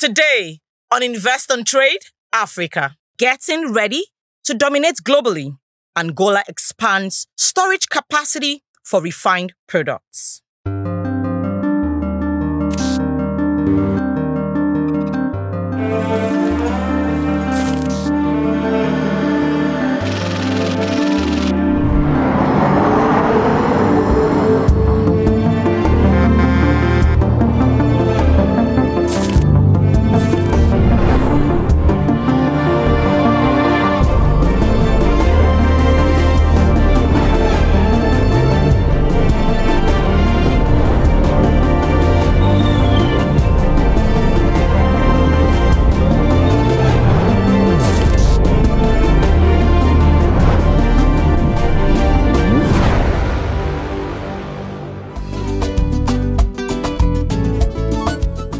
Today on Invest and Trade Africa, getting ready to dominate globally, Angola expands storage capacity for refined products.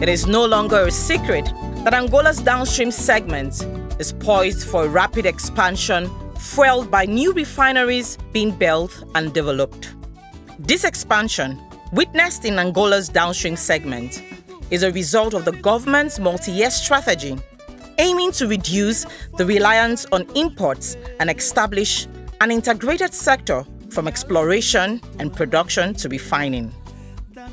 It is no longer a secret that Angola's downstream segment is poised for rapid expansion, fueled by new refineries being built and developed. This expansion, witnessed in Angola's downstream segment, is a result of the government's multi year strategy aiming to reduce the reliance on imports and establish an integrated sector from exploration and production to refining.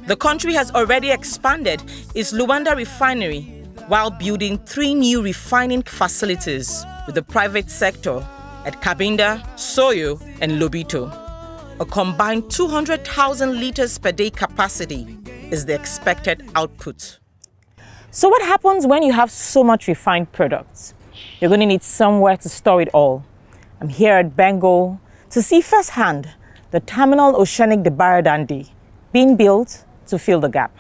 The country has already expanded its Luanda refinery while building three new refining facilities with the private sector at Cabinda, Soyo, and Lobito. A combined 200,000 liters per day capacity is the expected output. So, what happens when you have so much refined products? You're going to need somewhere to store it all. I'm here at Bengo to see firsthand the Terminal Oceânico de Barra do Dande being built to fill the gap.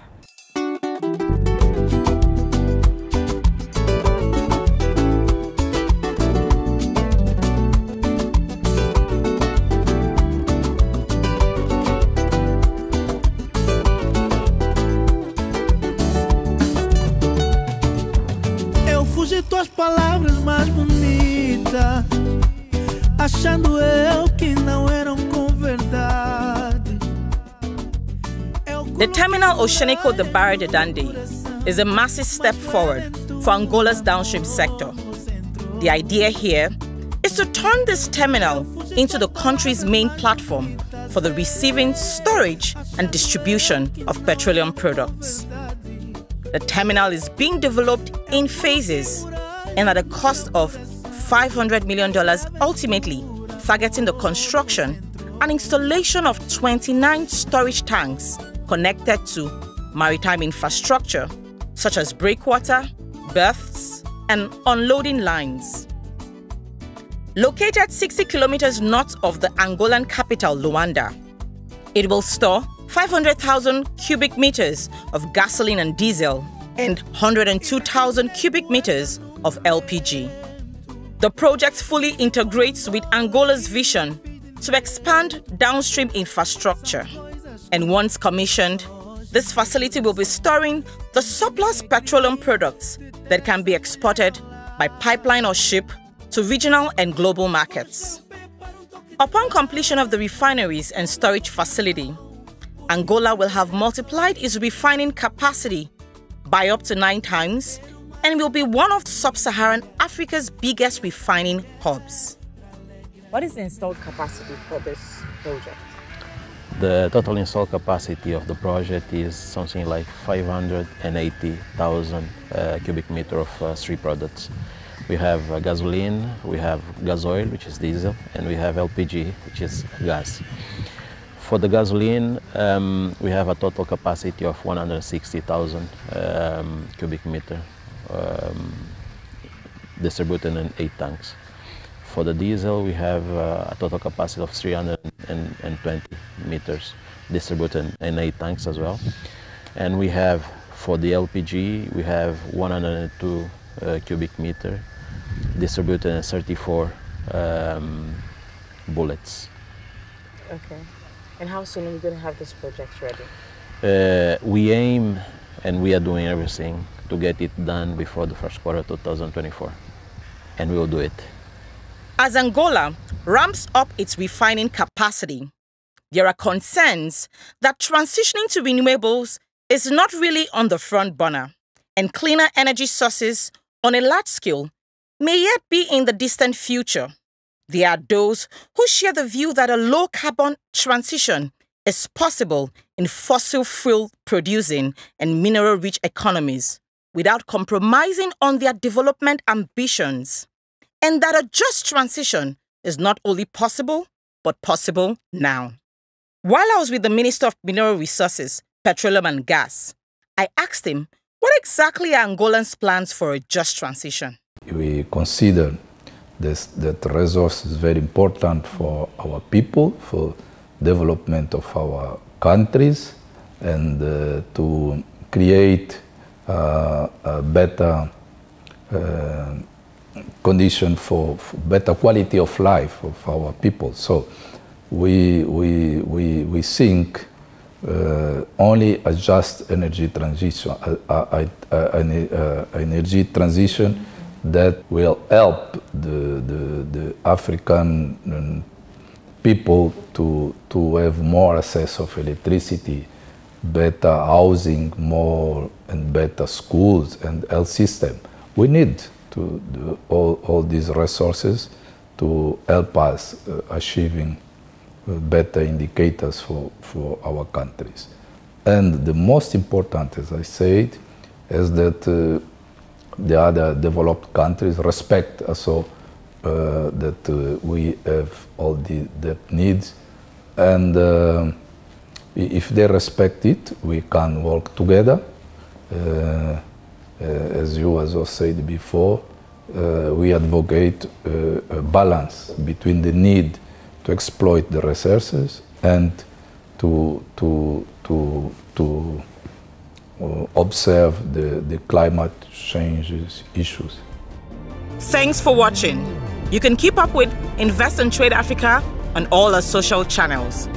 Eu fugi tuas palavras mais bonitas, achando eu que não eram com verdade. The Terminal Oceânico de Barra do Dande is a massive step forward for Angola's downstream sector. The idea here is to turn this terminal into the country's main platform for the receiving, storage, and distribution of petroleum products. The terminal is being developed in phases and at a cost of $500 million ultimately, targeting the construction and installation of 29 storage tanks connected to maritime infrastructure such as breakwater, berths, and unloading lines. Located 60 kilometers north of the Angolan capital, Luanda, it will store 500,000 cubic meters of gasoline and diesel and 102,000 cubic meters of LPG. The project fully integrates with Angola's vision to expand downstream infrastructure. And once commissioned, this facility will be storing the surplus petroleum products that can be exported by pipeline or ship to regional and global markets. Upon completion of the refineries and storage facility, Angola will have multiplied its refining capacity by up to nine times and will be one of sub Saharan Africa's biggest refining hubs. What is the installed capacity for this project? The total installed capacity of the project is something like 580,000 uh, cubic meter of uh, three products. We have uh, gasoline, we have gas oil, which is diesel, and we have LPG, which is gas. For the gasoline, um, we have a total capacity of 160,000 um, cubic meter um, distributed in eight tanks. For the diesel, we have uh, a total capacity of 320 meters distributed in eight tanks as well. And we have, for the LPG, we have 102 uh, cubic meter distributed in 34 um, bullets. Okay. And how soon are we going to have this project ready? Uh, we aim and we are doing everything to get it done before the first quarter 2024 and we will do it As Angola ramps up its refining capacity, there are concerns that transitioning to renewables is not really on the front burner and cleaner energy sources on a large scale may yet be in the distant future. There are those who share the view that a low carbon transition is possible in fossil fuel producing and mineral rich economies without compromising on their development ambitions, and that a just transition is not only possible, but possible now. While I was with the Minister of Mineral Resources, Petroleum and Gas, I asked him what exactly are Angolans' plans for a just transition. We consider this, that resource is very important for our people, for development of our countries, and uh, to create uh, a better uh, condition for, for, better quality of life of our people. So we, we, we, we think uh, only a just energy transition, a, energy transition that will help the, the, the African um, people to, to have more access of electricity, better housing, more and better schools and health system. We need to do all, all these resources to help us uh, achieving uh, better indicators for, for our countries. And the most important, as I said, is that uh, the other developed countries respect also uh, that uh, we have all the needs and uh, if they respect it we can work together uh, as you also said before uh, we advocate uh, a balance between the need to exploit the resources and to to to to uh, observe the, the climate changes issues. Thanks for watching. You can keep up with Invest and Trade Africa on all our social channels.